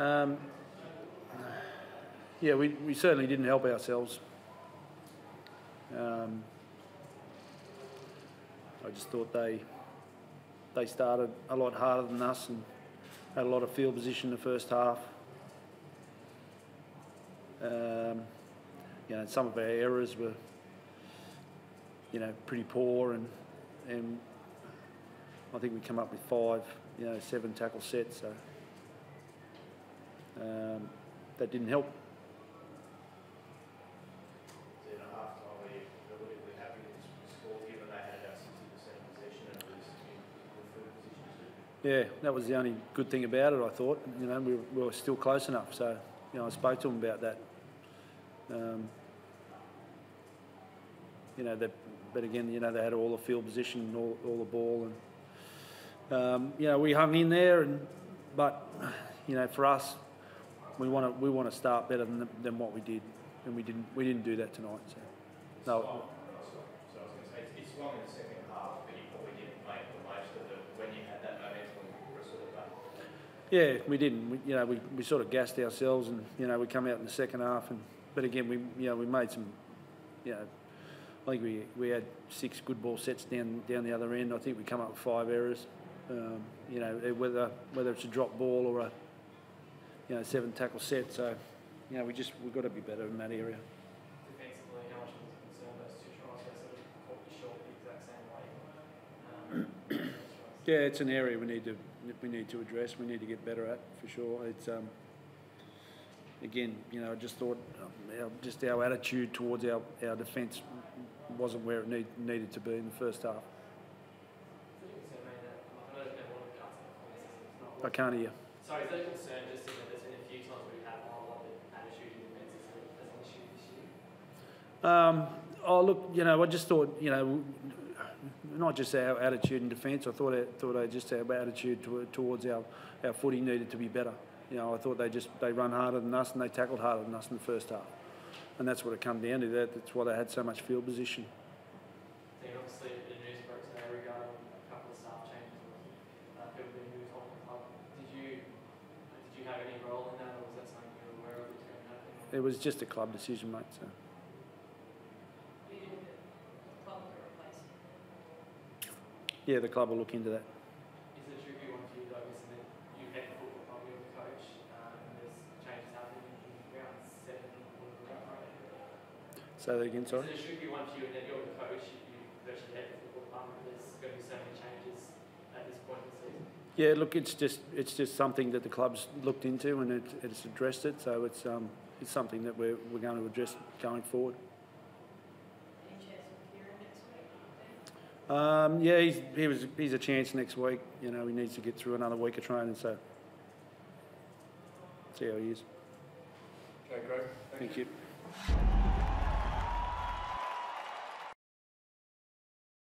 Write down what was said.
Um, yeah, we, we certainly didn't help ourselves. Um, I just thought they they started a lot harder than us and had a lot of field position in the first half. Um, you know, some of our errors were, you know, pretty poor, and and I think we come up with five, you know, seven tackle sets. So um, that didn't help. So in a half time, we relatively happy with the score, given they had about sixty percent possession and it was in good field position too. Yeah, that was the only good thing about it. I thought, you know, we, we were still close enough. So, you know, I spoke to them about that. Um, you know, that, but again, you know, they had all the field position, and all, all the ball, and um, you know, we hung in there. And but, you know, for us, we want to we want to start better than, than what we did, and we didn't we didn't do that tonight. So, no, So I was going to say, it's, it's long in the second half, but you probably didn't make the most of it when you had that momentum sort of. Yeah, we didn't. We, you know, we, we sort of gassed ourselves, and you know, we come out in the second half, and but again, we you know we made some, you know, I think we we had six good ball sets down down the other end. I think we come up with five errors. Um, you know, whether whether it's a drop ball or a, you know, seven tackle set. So, you know, we just we've got to be better in that area. defensively, how much was it those two tries? Sort of short the exact same way. Um, Yeah, it's an area we need to we need to address. We need to get better at for sure. It's um, again, you know, I just thought um, our, just our attitude towards our, our defence wasn't where it need, needed to be in the first half. I can't hear. Sorry, is that a concern just in that there's been a few times where we've had a lot of attitude in defence as a- as an issue this year? Um, oh, look, you know, I just thought, you know, not just our attitude in defence. I thought, I thought I just our attitude to, towards our, our footy needed to be better. You know, I thought they just they run harder than us and they tackled harder than us in the first half, and that's what it come down to. That that's why they had so much field position. Then obviously the news broke today regarding a couple of staff changes, uh, people being moved on from the club. Did you, did you have any role in that or was that something you were aware of was going to happen? It was just a club decision, mate. So yeah, the club will look into that. It's a tricky one for you though, isn't it? You head the football club, you're the coach, um, and there's changes happening in round seven, or round eight. Say that again, sorry. It's a tricky one for you in that you're the coach, you virtually head the football club, and there's going to be so many changes at this point in the season. Yeah, look, it's just it's just something that the club's looked into and it, it's addressed it. So it's um, it's something that we're we're going to address going forward. Any chance of hearing next week? Um, yeah, he's, he was, he's a chance next week. You know, he needs to get through another week of training, so see how he is. Okay, great. Thank you.